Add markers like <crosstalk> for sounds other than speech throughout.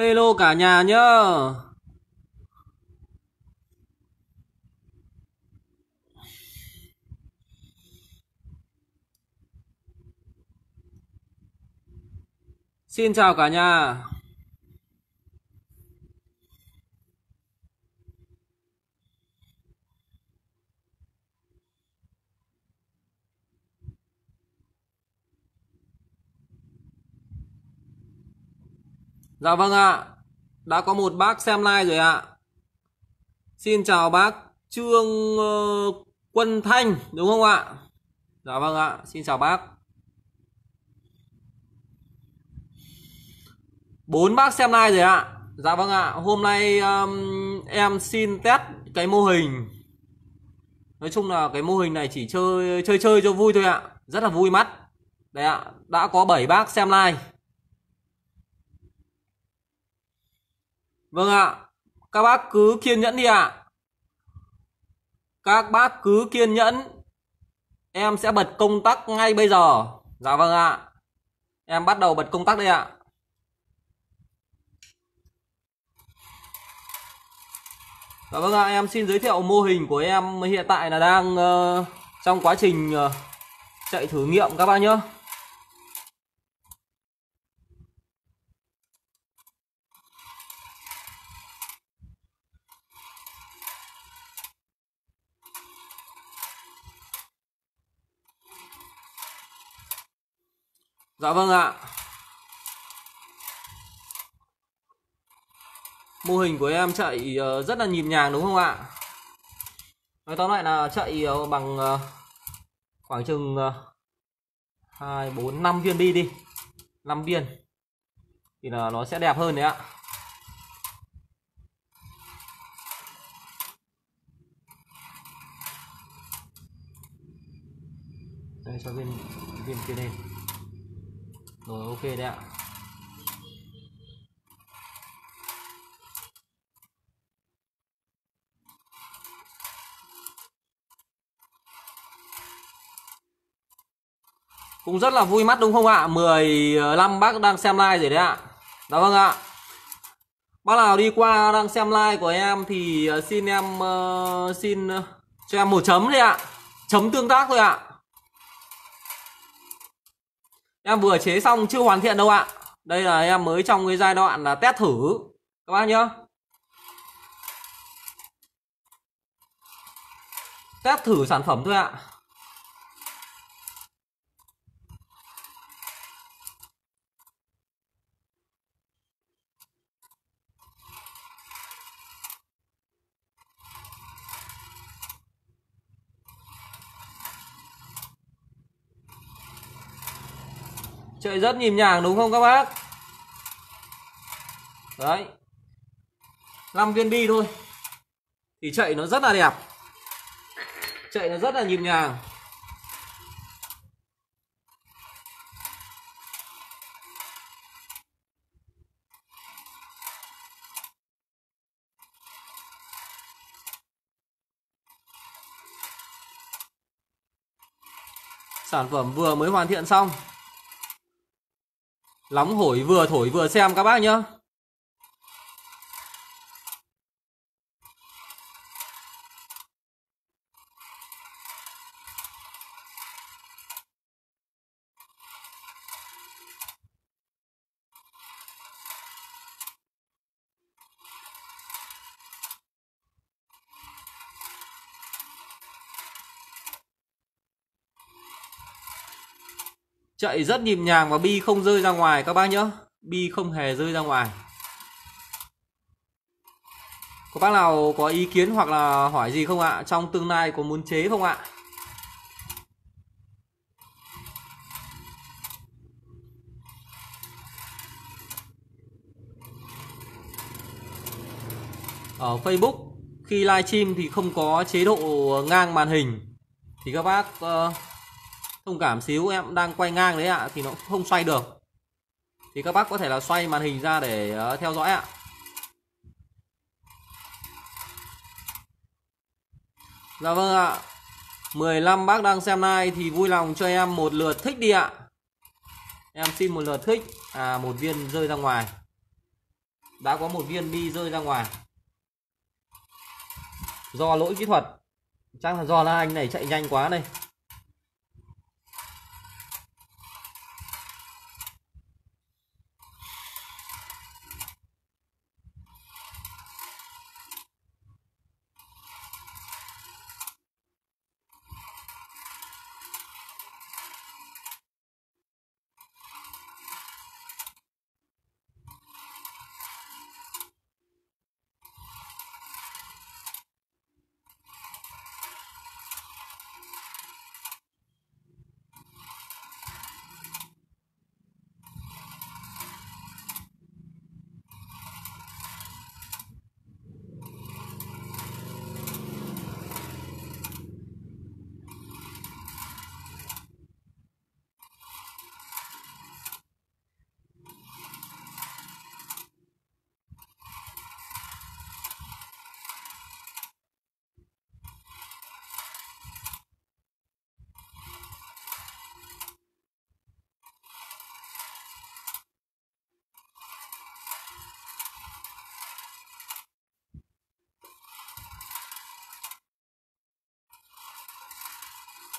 Hello cả nhà nhá. Xin chào cả nhà. Dạ vâng ạ. Đã có một bác xem like rồi ạ. Xin chào bác Trương ờ, Quân Thanh đúng không ạ? Dạ vâng ạ. Xin chào bác. Bốn bác xem like rồi ạ. Dạ vâng ạ. Hôm nay um, em xin test cái mô hình. Nói chung là cái mô hình này chỉ chơi chơi chơi cho vui thôi ạ. Rất là vui mắt. Đấy ạ. Đã có 7 bác xem like. Vâng ạ. Các bác cứ kiên nhẫn đi ạ. Các bác cứ kiên nhẫn. Em sẽ bật công tắc ngay bây giờ. Dạ vâng ạ. Em bắt đầu bật công tắc đây ạ. Dạ vâng ạ, em xin giới thiệu mô hình của em hiện tại là đang uh, trong quá trình uh, chạy thử nghiệm các bác nhé. Dạ vâng ạ. Mô hình của em chạy ờ, rất là nhịp nhàng đúng không ạ? Nói tóm lại là chạy ờ, bằng ờ, khoảng chừng 2, 4, 5 viên bi đi 5 viên Thì là nó sẽ đẹp hơn đấy ạ Đây cho viên viên kia lên rồi ok đấy ạ. Cũng rất là vui mắt đúng không ạ? 15 bác đang xem like rồi đấy ạ. Đó vâng ạ. Bác nào đi qua đang xem like của em thì ờ, xin em uh, xin ờ, cho em một chấm đi ạ. Chấm tương tác thôi ạ em vừa chế xong chưa hoàn thiện đâu ạ. Đây là em mới trong cái giai đoạn là test thử. Các bác nhá. Test thử sản phẩm thôi ạ. Chạy rất nhịp nhàng đúng không các bác? Đấy. 5 viên bi thôi. Thì chạy nó rất là đẹp. Chạy nó rất là nhịp nhàng. Sản phẩm vừa mới hoàn thiện xong. Lóng hổi vừa thổi vừa xem các bác nhá. Chạy rất nhịp nhàng và bi không rơi ra ngoài các bác nhé Bi không hề rơi ra ngoài Có bác nào có ý kiến hoặc là hỏi gì không ạ? Trong tương lai có muốn chế không ạ? Ở Facebook khi livestream thì không có chế độ ngang màn hình thì các bác uh, thông cảm xíu em đang quay ngang đấy ạ thì nó không xoay được. Thì các bác có thể là xoay màn hình ra để uh, theo dõi ạ. Dạ vâng ạ. 15 bác đang xem like thì vui lòng cho em một lượt thích đi ạ. Em xin một lượt thích. À một viên rơi ra ngoài. Đã có một viên bi rơi ra ngoài. Do lỗi kỹ thuật. Chắc là do là anh này chạy nhanh quá đây.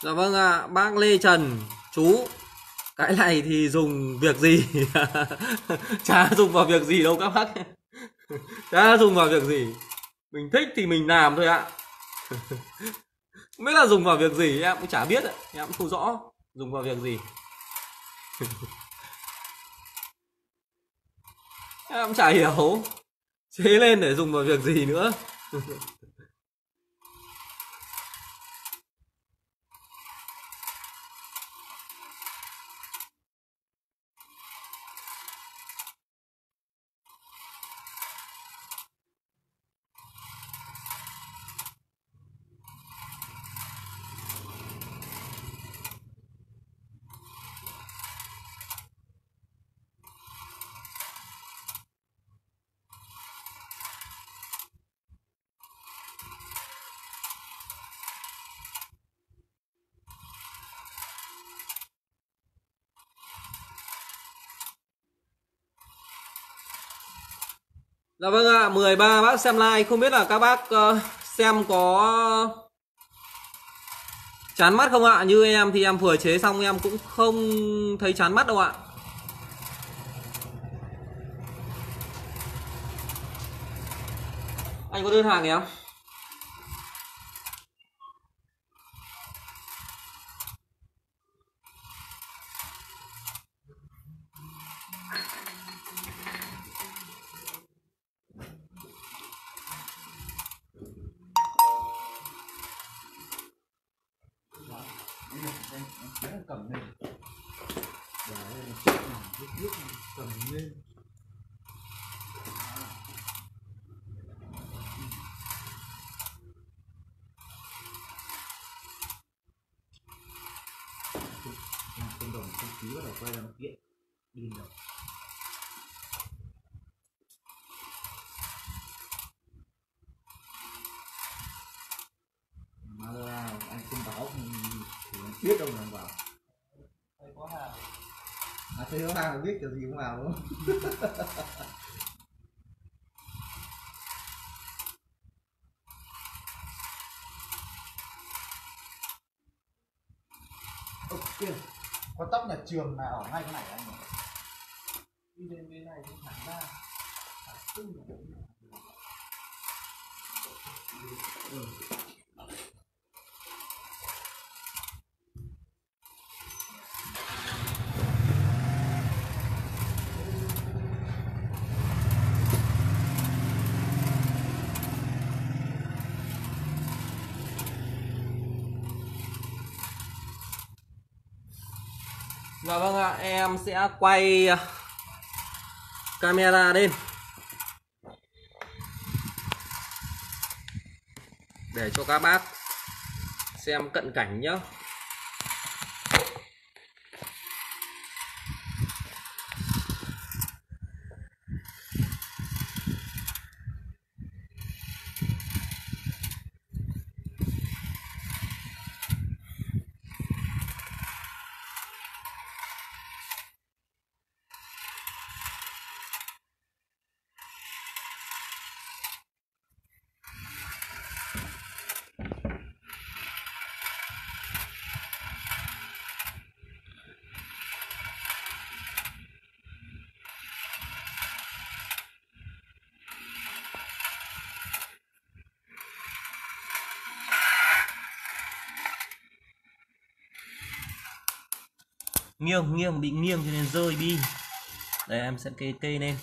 Dạ vâng ạ, à, bác Lê Trần, chú. Cái này thì dùng việc gì? <laughs> Chả dùng vào việc gì đâu các bác. <laughs> Chả dùng vào việc gì. Mình thích thì mình làm thôi ạ. <laughs> Không biết là dùng vào việc gì em cũng chả biết Em cũng không rõ dùng vào việc gì. Em chả hiểu. Chế lên để dùng vào việc gì nữa. Dạ vâng ạ, à, 13 bác xem like. Không biết là các bác uh, xem có chán mắt không ạ? Như em thì em vừa chế xong em cũng không thấy chán mắt đâu ạ. Anh có đơn hàng gì không? Cầm lên Đấy, nước cầm lên không đồng không khí bắt đầu quay ra một kiện đi rồi mà là anh không báo thì biết đâu làm vào thấy có hàng thì thấy có hàng biết kiểu gì cũng vào, đúng không? Ok có tóc nhà trường là ở ngay cái này anh nhỉ? Đi lên bên này thì thẳng ra. Thẳng tung ừ. Dạ vâng ạ, em sẽ quay à, camera lên. Để cho các bác xem cận cảnh nhé nghiêng nghiêng bị nghiêng cho nên rơi bi đây em sẽ kê kê lên.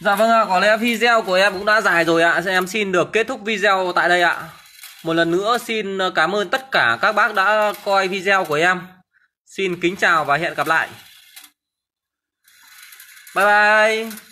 Dạ vâng ạ, có lẽ video của em cũng đã dài rồi ạ. Em xin được kết thúc video tại đây ạ. Một lần nữa xin ờ, cảm ơn tất cả các bác đã coi video của em. Xin kính chào và hẹn gặp lại. Bye bye.